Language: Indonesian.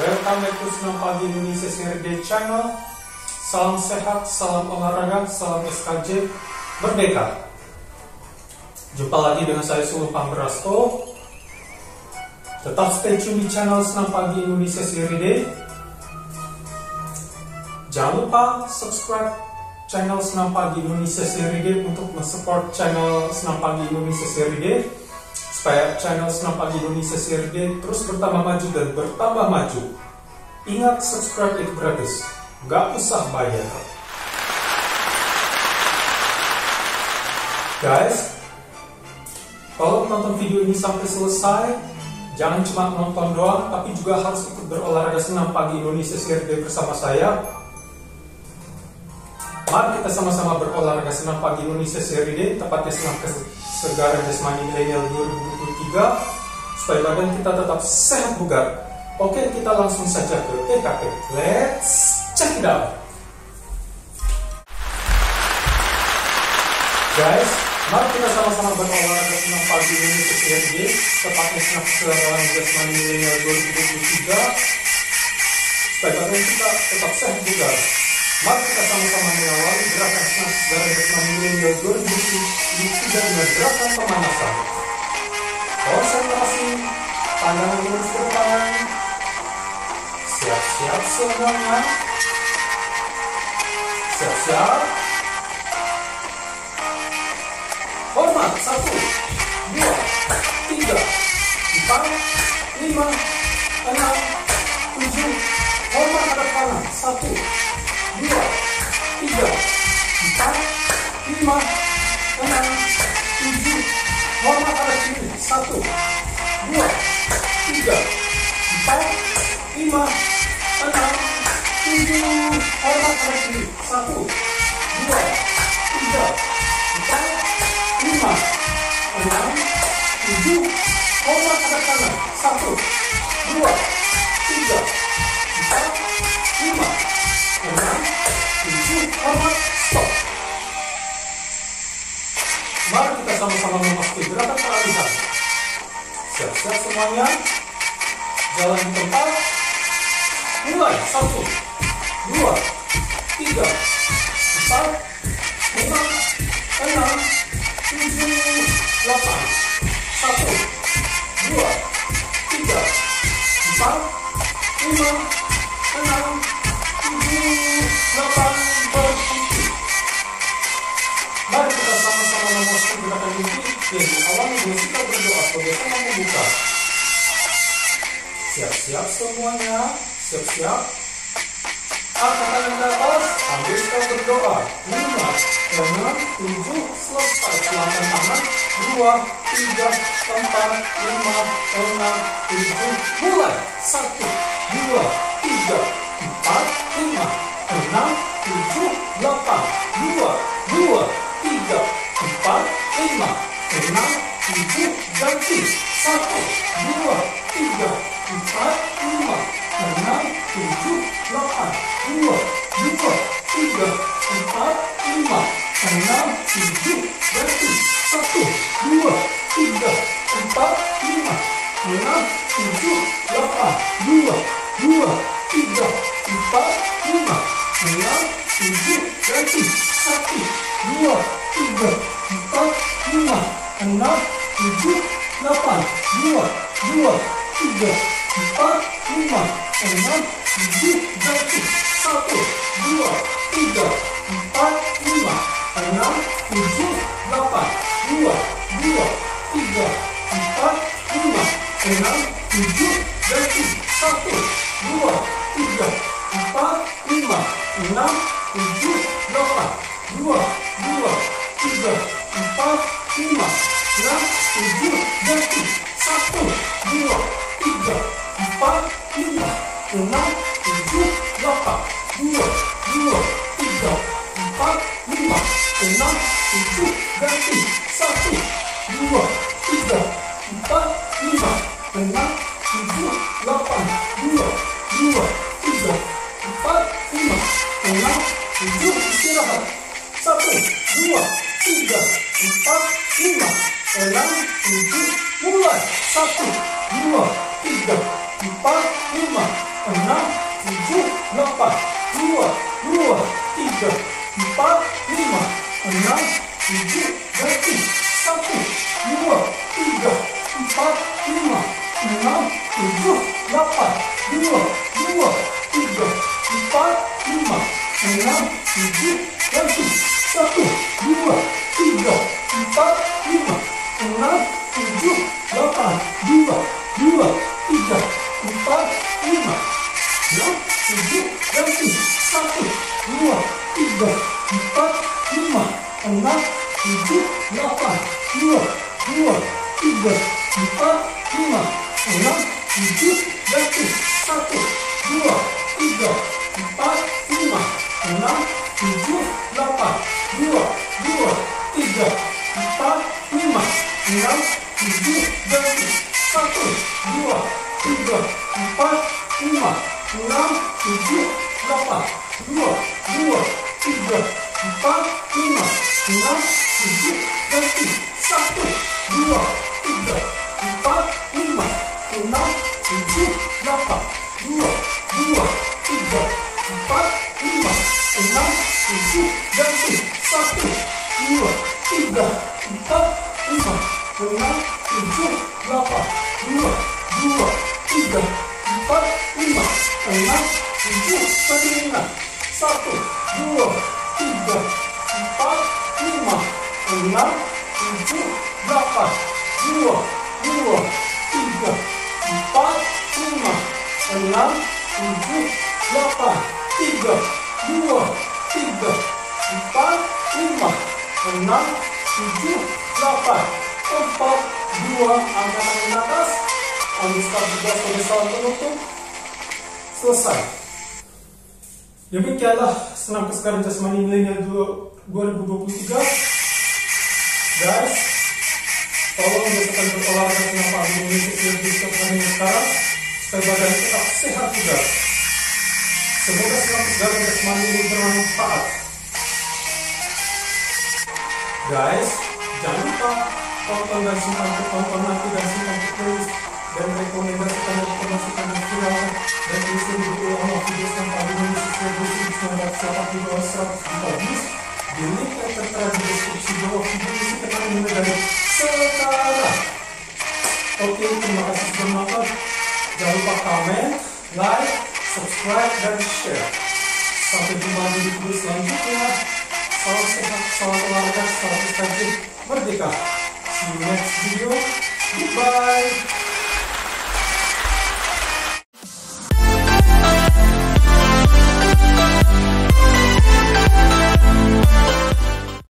welcome back to Senam Pagi Indonesia Day Channel. Salam sehat, salam olahraga, salam SKJ, merdeka. Jumpa lagi dengan saya Sulung Pamberasto. Tetap stay tune di channel Senam Pagi Indonesia Day. Jangan lupa subscribe channel Senam Pagi Indonesia Day untuk mensupport channel Senam Pagi Indonesia Day supaya channel Senam Pagi Indonesia CRD terus bertambah maju dan bertambah maju. Ingat subscribe itu gratis, nggak usah bayar. Guys, kalau nonton video ini sampai selesai, jangan cuma nonton doang, tapi juga harus ikut berolahraga Senam Pagi Indonesia CRD bersama saya. Mari kita sama-sama berolahraga Senam Pagi Indonesia CRD, tepatnya senam kesegaran jasmani milenial 2023 supaya badan kita tetap sehat bugar. Oke, kita langsung saja ke TKP. Let's check it out. Guys, mari kita sama-sama berolahraga senam pagi ini ke CRD, tepatnya senam kesegaran jasmani milenial 2023 supaya badan kita tetap sehat bugar. Mari kita sama-sama mengawali gerakan senam kesegaran jasmani milenial 2023 dengan gerakan pemanasan. Konsentrasi, pandangan lurus ke depan. Siap-siap semuanya. Siap-siap. Hormat, satu, dua, tiga, empat, lima, enam, tujuh. Hormat hadap kanan, satu, Hormat kiri, satu, dua, tiga, empat, lima, enam, tujuh. Hormat hadap kanan, satu, dua, tiga, empat, lima, enam, tujuh. Hormat, stop. Mari kita sama-sama memasuki gerakan peralihan. Siap-siap semuanya. Jalan di tempat. Mulai. Satu, dua, tiga, empat, lima, enam, tujuh, delapan. Satu, dua, tiga, empat, lima, enam, tujuh, delapan, berhenti. Mari kita sama-sama gerakan dengan kita berdoa membuka. Siap-siap semuanya, siap-siap. Ke atas, ambil sekali berdoa. Lima, enam, tujuh, selesai. Silangkan tangan. Dua, tiga, empat, lima, enam, tujuh. Mulai. Satu, dua, tiga, empat, lima, enam, tujuh, delapan. Dua, dua, tiga, empat, lima, enam, tujuh, ganti. Satu, dua, tiga, empat, lima, enam, tujuh, delapan. Dua, dua, tiga, empat, lima, enam, tujuh, ganti. Satu, dua, tiga, empat, lima, enam, tujuh, delapan. Dua, dua, tiga, empat, lima, enam, tujuh, ganti. Satu, dua, tiga, empat, lima, enam, tujuh, delapan. Dua, dua, tiga, empat, lima, enam, tujuh, ganti. Satu, dua, tiga, empat, lima, enam, tujuh, delapan. Dua, dua, tiga, empat, lima, enam, tujuh, ganti. Satu, dua, tiga, empat, lima, enam, enam, tujuh, delapan. Dua, dua, tiga, empat, lima, enam, tujuh, istirahat. Satu, dua, tiga, empat, lima, enam, tujuh, mulai. Satu dua tiga empat lima. Enam tujuh delapan dua dua tiga empat lima. Enam tujuh berarti satu dua tiga empat lima enam tujuh delapan dua dua tiga empat lima enam tujuh berarti satu dua tiga empat lima enam tujuh delapan dua dua tiga empat lima enam tujuh berarti satu dua tiga empat lima enam tujuh delapan dua dua tiga empat lima enam tujuh berarti satu dua tiga empat lima enam tujuh delapan dua dua tiga empat lima enam tujuh berarti satu dua tiga empat lima enam tujuh delapan dua dua tiga empat lima enam tujuh berarti satu dua tiga empat enam tujuh delapan dua dua tiga empat lima enam tujuh berarti satu dua tiga empat lima enam tujuh delapan dua dua tiga empat lima enam tujuh sembilan satu dua tiga empat lima enam tujuh delapan dua dua tiga empat lima enam tujuh delapan tiga dua tiga empat lima enam tujuh delapan empat dua angkatan di atas Anggap juga sebagai salam penutup selesai Demikianlah senam kesekarang jasmani milenial 2023 Guys Tolong biasakan berolahraga pagi ini untuk lebih sekarang Supaya badan tetap sehat juga. Semoga senam kesekarang jasmani ini bermanfaat. Guys, jangan lupa tonton dan simpan tonton nanti dan simpan terus. Dan rekomendasikan dan informasikan dan viral. Dan isi video Allah video ini sesuai deskripsi dan siapa video 100 juta views di link yang tertera di deskripsi bawah video ini kita oke terima kasih menonton jangan lupa komen like subscribe dan share. Sampai jumpa di video selanjutnya. Salam sehat salam olahraga salam prestasi merdeka. See you next video. Goodbye